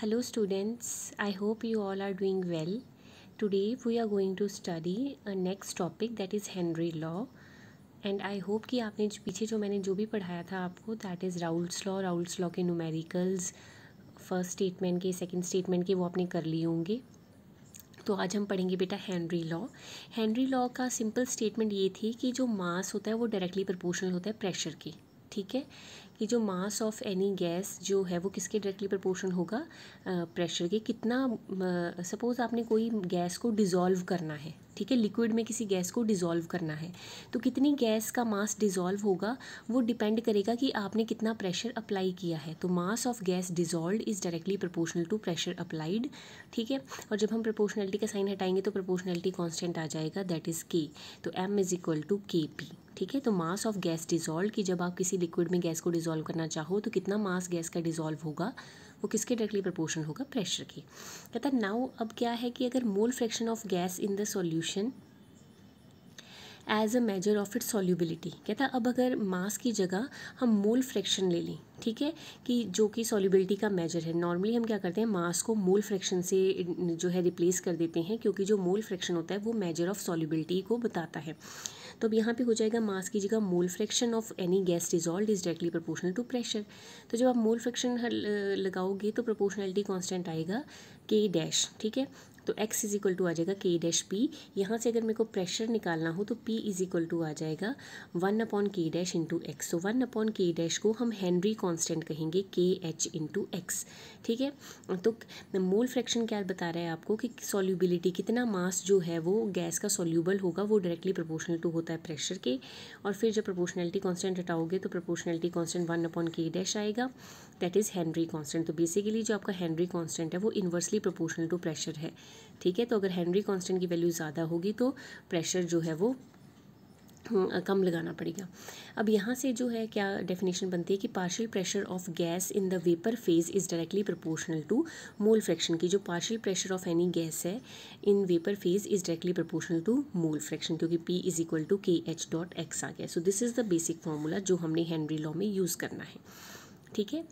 Hello students, I hope you all are doing well. Today we are going to study a next topic that is Henry law. And I hope कि आपने पीछे जो मैंने जो भी पढ़ाया था आपको that is Raoult's law Raoult's law के न्यूमेरिकल्स फ़र्स्ट स्टेटमेंट के सेकंड स्टेटमेंट के वो आपने कर लिए होंगे. तो आज हम पढ़ेंगे बेटा हेनरी लॉ हेनरी लॉ का सिंपल स्टेटमेंट ये थी कि जो मास होता है वो डायरेक्टली प्रोपोर्शनल होता है प्रेशर के. ठीक है कि जो मास ऑफ़ एनी गैस जो है वो किसके डायरेक्टली प्रोपोर्शन होगा? प्रेशर के। कितना सपोज़ आपने कोई गैस को डिज़ोल्व करना है, ठीक है? लिक्विड में किसी गैस को डिज़ोल्व करना है तो कितनी गैस का मास डिज़ोल्व होगा वो डिपेंड करेगा कि आपने कितना प्रेशर अप्लाई किया है। तो mass of gas dissolve is directly proportional to pressure applied ठीक है? और जब हम प्रोपोर्शनलिटी का साइन हटाएँगे तो प्रोपोर्शनलिटी कॉन्स्टेंट आ जाएगा दैट इज़ के तो M is equal to K P ठीक है? तो मास ऑफ़ गैस डिज़ोल्व कि जब आप किसी लिक्विड में गैस को डिज़ोल्व करना चाहो तो कितना मास गैस का डिज़ोल्व होगा? वो किसके डायरेक्टली प्रपोर्शन होगा? प्रेशर की। कहता है नाउ अब क्या है कि अगर mole fraction of gas in the solution as a measure of its solubility कहता अब अगर मास की जगह हम मोल फ्रैक्शन ले लें, ठीक है? कि जो कि सॉल्यूबिलिटी का मेजर है। नॉर्मली हम क्या करते हैं? मास को मोल फ्रैक्शन से जो है रिप्लेस कर देते हैं, क्योंकि जो मोल फ्रैक्शन होता है, वो मेजर ऑफ़ सॉल्यूबिलिटी को बताता है। तो अब यहाँ पे हो जाएगा मास की जगह mole fraction of any gas dissolve is directly proportional to pressure तो जब आप मोल फ्रैक्शन लगाओगे तो प्रोपोर्शनलिटी कांस्टेंट आएगा के डैश ठीक है? तो x इज़ इक्वल टू आ जाएगा के डैश पी यहाँ से अगर मेरे को प्रेशर निकालना हो तो p इज़ इक्वल टू आ जाएगा one upon K dash into X तो वन अपॉन के डैश को हम हेनरी कांस्टेंट कहेंगे के एच इंटू एक्स ठीक है? तो मोल फ्रैक्शन क्या बता रहा है आपको कि सॉल्यूबिलिटी कितना मास जो है वो गैस का सॉल्यूबल होगा वो डायरेक्टली प्रोपोर्शनल टू होता है प्रेशर के। और फिर जब प्रोपोर्शनलिटी कॉन्स्टेंट हटाओगे तो proportionality constant one upon K dash आएगा। दैट इज़ हैंनरी कॉन्स्टेंट तो बेसिकली जो आपका हेनरी कॉन्स्टेंट है, वो इन्वर्सली प्रोपोर्शनल टू प्रेशर है। ठीक है? तो अगर हेनरी कांस्टेंट की वैल्यू ज़्यादा होगी तो प्रेशर जो है वो कम लगाना पड़ेगा। अब यहाँ से जो है, क्या डेफिनेशन बनती है कि partial pressure of gas in the vapour phase is directly proportional to mole fraction की। जो partial pressure of any gas है in vapour phase is directly proportional to mole fraction क्योंकि P is equal to K H dot X आ गया। So this is the basic formula जो हमने Henry law में use करना है। ठीक है?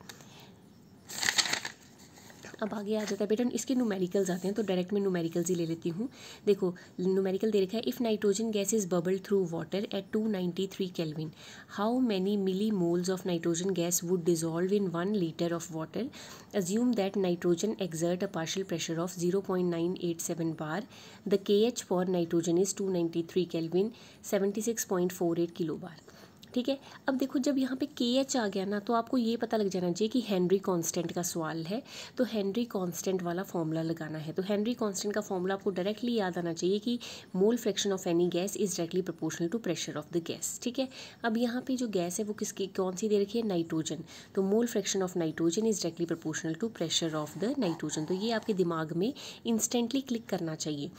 अब आगे आ जाता है। बेटा, इसके न्यूमेरिकल्स आते हैं तो डायरेक्ट मैं न्यूमेरिकल्स ही ले लेती हूँ। देखो न्यूमेरिकल दे रखा है if nitrogen gas is bubble through water at two ninety three kelvin how many milli moles of nitrogen gas would dissolve in one litre of water assume that nitrogen exert a partial pressure of zero point nine eight seven bar the K H for nitrogen is two ninety three kelvin seventy six point four eight kilo bar ठीक है? अब देखो, जब यहाँ पे K H आ गया ना तो आपको ये पता लग जाना चाहिए कि हेनरी कांस्टेंट का सवाल है। तो हेनरी कांस्टेंट वाला फॉर्मूला लगाना है। तो हेनरी कांस्टेंट का फॉर्मूला आपको डायरेक्टली याद आना चाहिए कि mole fraction of any gas is directly proportional to pressure of the gas ठीक है? अब यहाँ पे जो गैस है, वो किसकी, कौन सी दे रखी है? नाइट्रोजन तो mole fraction of nitrogen is directly proportional to pressure of the nitrogen तो ये आपके दिमाग में इंस्टेंटली क्लिक करना चाहिए।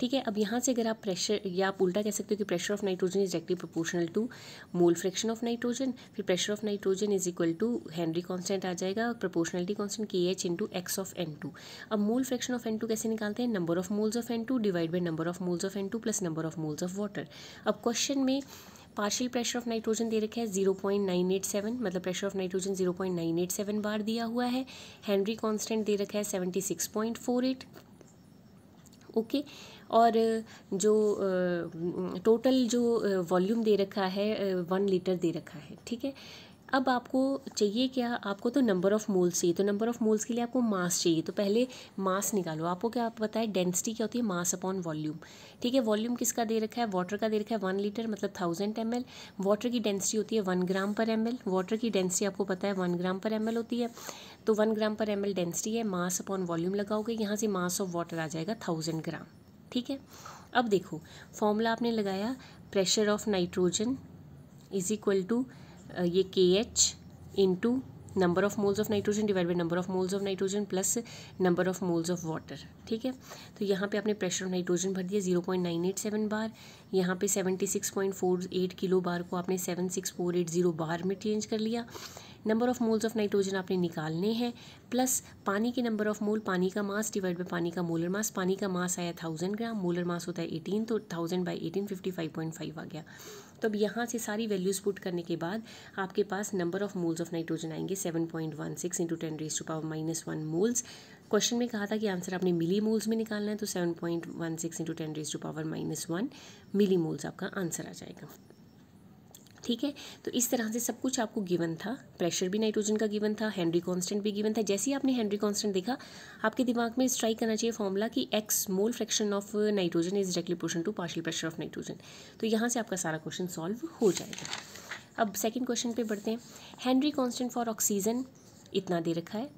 ठीक है, अब यहाँ से अगर आप प्रेशर या आप उल्टा कह सकते हो कि pressure of nitrogen is directly proportional to mole fraction of nitrogen फिर pressure of nitrogen is equal to Henry constant आ जाएगा और proportionality constant K H into X of N two अब mole fraction of N two कैसे निकालते हैं? Number of moles of N two divide by number of moles of N two plus number of moles of water अब question में partial pressure of nitrogen दे रखा है zero point nine eight seven मतलब pressure of nitrogen zero point nine eight seven bar दिया हुआ है। Henry constant दे रखा है seventy six point four eight okay और जो टोटल जो वॉल्यूम दे रखा है वन लीटर दे रखा है, ठीक है? अब आपको चाहिए क्या? आपको तो नंबर ऑफ़ मोल्स चाहिए तो नंबर ऑफ़ मोल्स के लिए आपको मास चाहिए तो पहले मास निकालो। आपको क्या आप है डेंसिटी क्या होती है? मास अपॉन वॉल्यूम ठीक है? वॉल्यूम किसका दे रखा है? वाटर का दे रखा है वन लीटर मतलब थाउज़ेंड एम एल वाटर की डेंसिटी होती है one gram per M L water की डेंसिटी आपको पता है one gram per M L होती है। तो one gram per M L density है मास अपॉन वॉल्यूम लगाओगे, यहाँ से मास ऑफ़ वाटर आ जाएगा थाउज़ेंड ग्राम ठीक है? अब देखो फॉर्मूला आपने लगाया pressure of nitrogen is equal to ये K H into number of moles of nitrogen divide by number of moles of nitrogen plus number of moles of water ठीक है? तो यहाँ पे आपने प्रेशर ऑफ़ नाइट्रोजन भर दिया zero point nine eight seven bar यहाँ पे seventy six point four eight kilo bar को आपने seven six four eight zero bar में चेंज कर लिया। Number of moles of nitrogen आपने निकालने हैं, प्लस पानी के नंबर ऑफ़ मोल, पानी का मास डिवाइड बाई पानी का मोलर मास, पानी का मास आया थाउज़ेंड ग्राम, मोलर मास होता है एटीन तो thousand by eighteen fifty five point five आ गया। तो अब यहाँ से सारी वैल्यूज़ पुट करने के बाद आपके पास number of moles of nitrogen आएँगे seven point one six into ten raise to power minus one moles question में कहा था कि आंसर आपने मिली मोल्स में निकालना है तो seven point one six into ten raise to power minus one milli moles आपका आंसर आ जाएगा। ठीक है? तो इस तरह से सब कुछ आपको गिवन था। प्रेशर भी नाइट्रोजन का गिवन था हेनरी कांस्टेंट भी गिवन था। जैसे ही आपने हेनरी कांस्टेंट देखा, आपके दिमाग में स्ट्राइक करना चाहिए फॉर्मूला कि X mole fraction of nitrogen is directly portion to partial pressure of nitrogen तो यहाँ से आपका सारा क्वेश्चन सॉल्व हो जाएगा। अब सेकेंड क्वेश्चन पे बढ़ते हैं। हेनरी कॉन्स्टेंट फॉर ऑक्सीजन इतना दे रखा है।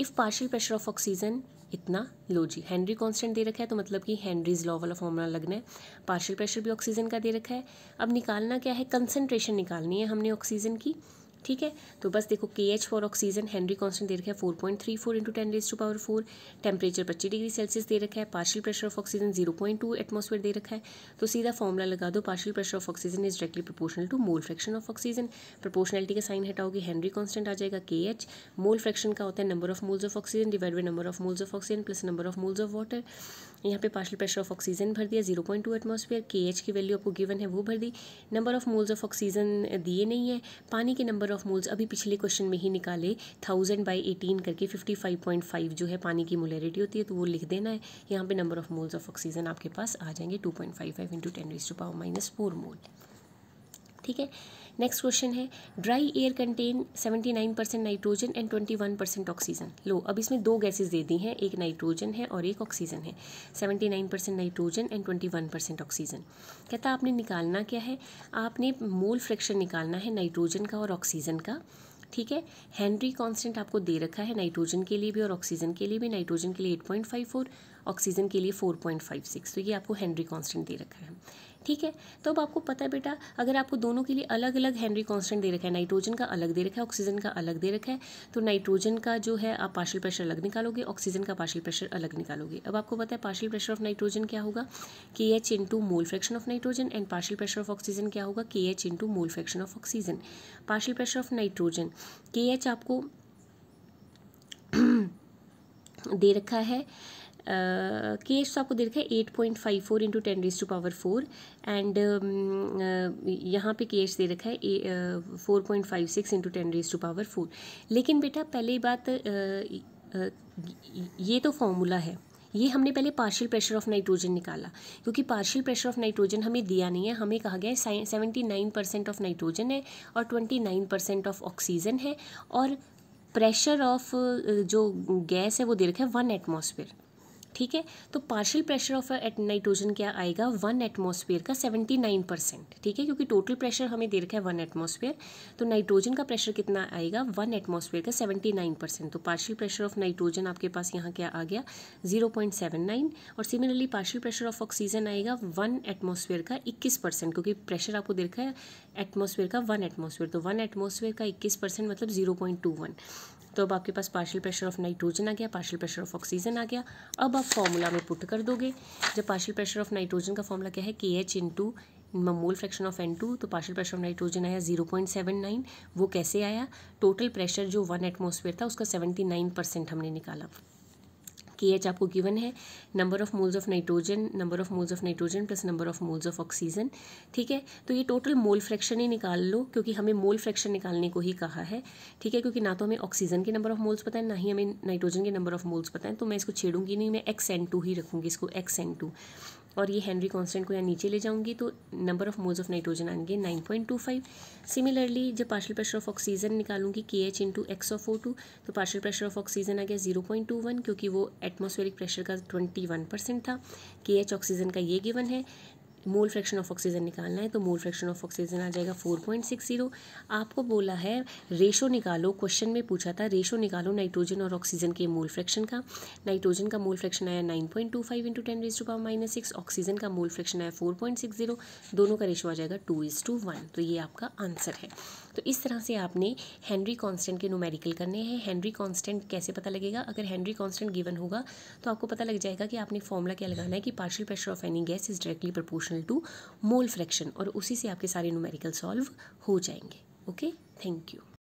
If partial pressure of oxygen इतना लो जी हेनरी कॉन्स्टेंट दे रखा है तो मतलब कि हेनरीज लॉ वाला फॉर्मूला लगना है। पार्शियल प्रेशर भी ऑक्सीजन का दे रखा है। अब निकालना क्या है? कंसनट्रेशन निकालनी है हमने ऑक्सीजन की। ठीक है? तो बस देखो K H for oxygen Henry constant दे रखा है four point three four into ten raise to power four temperature पच्चीस डिग्री सेल्सियस दे रखा है. Partial pressure of oxygen zero point two atmosphere दे रखा है. तो सीधा फॉर्मूला लगा दो. Partial pressure of oxygen is directly proportional to mole fraction of oxygen proportionality का साइन हटाओगे हेनरी कॉन्स्टेंट आ जाएगा के एच मोल फ्रैक्शन का होता है number of moles of oxygen divide by number of moles of oxygen plus number of moles of water यहाँ पे partial pressure of oxygen भर दिया zero point two atmosphere K H की value आपको given है, वो भर दी। Number of moles of oxygen दिए नहीं है। पानी के नंबर ऑफ़ मोल्स अभी पिछले क्वेश्चन में ही निकाले थाउज़ेंड बाई एटीन करके फिफ्टी फाइव पॉइंट फाइव जो है पानी की मोलरिटी होती है तो वो लिख देना है। यहाँ पे number of moles of oxygen आपके पास आ जाएँगे two point five five into ten to power minus four mole ठीक है? नेक्स्ट क्वेश्चन है dry air contain seventy nine percent nitrogen and twenty one percent oxygen लो, अब इसमें दो गैसेज दे दी हैं, एक नाइट्रोजन है और एक ऑक्सीजन है। Seventy nine percent nitrogen and twenty one percent oxygen कहता, आपने निकालना क्या है? आपने मोल फ्रैक्शन निकालना है नाइट्रोजन का और ऑक्सीजन का, ठीक है? हेनरी कांस्टेंट आपको दे रखा है नाइट्रोजन के लिए भी और ऑक्सीजन के लिए भी। नाइट्रोजन के लिए eight point five four oxygen के लिए फोर पॉइंट फाइव सिक्स तो ये आपको हेनरी कांस्टेंट दे रखा है। ठीक है? तो अब आपको पता है बेटा, अगर आपको दोनों के लिए अलग अलग हेनरी कांस्टेंट दे रखा है नाइट्रोजन का अलग दे रखा है ऑक्सीजन का अलग दे रखा है तो नाइट्रोजन का जो है, आप पार्शल प्रेशर अलग निकालोगे ऑक्सीजन का पार्शल प्रेशर अलग निकालोगे। अब आपको पता है पार्शल प्रेशर ऑफ़ नाइट्रोजन क्या होगा? K H into mole fraction of nitrogen and partial pressure of oxygen क्या होगा? K H into mole fraction of oxygen partial pressure of nitrogen K H आपको दे रखा है के एच तो आपको दे रखा है eight point five four into ten raise to power four and यहाँ पे के एच दे रखा है four point five six into ten raise to power four लेकिन बेटा पहले बात uh, ये तो फॉर्मूला है। ये हमने पहले पार्शियल प्रेशर ऑफ़ नाइट्रोजन निकाला क्योंकि पार्शियल प्रेशर ऑफ़ नाइट्रोजन हमें दिया नहीं है। हमें कहा गया है seventy nine percent of nitrogen है और twenty nine percent of oxygen है और प्रेशर ऑफ़ जो गैस है वो दे रखा है वन एटमॉस्फेयर ठीक है? तो पार्शियल प्रेशर ऑफ़ नाइट्रोजन क्या आएगा? वन एटमॉस्फेयर का सेवेंटी नाइन परसेंट ठीक है? क्योंकि टोटल प्रेशर हमें दे रखा है वन एटमॉस्फेयर तो नाइट्रोजन का प्रेशर कितना आएगा? वन एटमॉस्फेयर का सेवेंटी नाइन परसेंट तो पार्शियल प्रेशर ऑफ़ नाइट्रोजन आपके पास यहाँ क्या आ गया? ज़ीरो पॉइंट सेवन नाइन और similarly partial pressure of oxygen आएगा वन एटमॉस्फेयर का इक्कीस परसेंट क्योंकि प्रेशर आपको दे रखा है एटमॉस्फेयर का वन एटमॉस्फेयर तो वन एटमॉस्फेयर का इक्कीस परसेंट मतलब ज़ीरो पॉइंट टू वन तो अब आपके पास पार्शियल प्रेशर ऑफ़ नाइट्रोजन आ गया पार्शियल प्रेशर ऑफ़ ऑक्सीजन आ गया। अब आप फॉर्मूला में पुट कर दोगे। जब पार्शियल प्रेशर ऑफ़ नाइट्रोजन का फॉर्मूला क्या है? K H into mole fraction of N two तो पार्शियल प्रेशर ऑफ़ नाइट्रोजन आया ज़ीरो पॉइंट सेवन नाइन वो कैसे आया? टोटल प्रेशर जो वन एटमोसफेयर था, उसका सेवेंटी नाइन परसेंट हमने निकाला। के एच आपको गिवन है number of moles of nitrogen number of moles of nitrogen plus number of moles of oxygen ठीक है? तो ये टोटल मोल फ्रैक्शन ही निकाल लो, क्योंकि हमें मोल फ्रैक्शन निकालने को ही कहा है, ठीक है? क्योंकि ना तो हमें ऑक्सीजन के नंबर ऑफ़ मोल्स पता है, ना ही हमें नाइट्रोजन के नंबर ऑफ़ मोल्स पता है तो मैं इसको छेड़ूँगी नहीं, मैं एक्स एन टू ही रखूँगी, इसको एक्स एन टू और ये हेनरी कॉन्स्टेंट को यहाँ नीचे ले जाऊँगी तो number of moles of nitrogen आएँगे nine point two five similarly जब partial pressure of oxygen निकालूँगी K H into X of O two तो पार्शियल प्रेशर ऑफ़ ऑक्सीजन आ गया ज़ीरो पॉइंट टू वन क्योंकि वो एटमॉस्फेरिक प्रेशर का twenty one percent था। K H oxygen का ये गिवन है। मोल फ्रैक्शन ऑफ़ ऑक्सीजन निकालना है तो मोल फ्रैक्शन ऑफ़ ऑक्सीजन आ जाएगा फोर पॉइंट सिक्स ज़ीरो। आपको बोला है, रेशो निकालो, क्वेश्चन में पूछा था, रेशो निकालो नाइट्रोजन और ऑक्सीजन के मोल फ्रैक्शन का। नाइट्रोजन का मोल फ्रैक्शन आया nine point two five into ten raise to power minus six oxygen का मोल फ्रैक्शन आया फोर पॉइंट सिक्स ज़ीरो, दोनों का रेशो आ जाएगा टू इज़ टू वन तो ये आपका आंसर है। तो इस तरह से आपने हेनरी कांस्टेंट के न्यूमेरिकल करने हैं। हेनरी कांस्टेंट कैसे पता लगेगा? अगर हेनरी कांस्टेंट गिवन होगा तो आपको पता लग जाएगा कि आपने फॉर्मूला क्या लगाना है कि partial pressure of any gas is directly proportional to mole fraction और उसी से आपके सारे न्यूमेरिकल सॉल्व हो जाएँगे। Okay thank you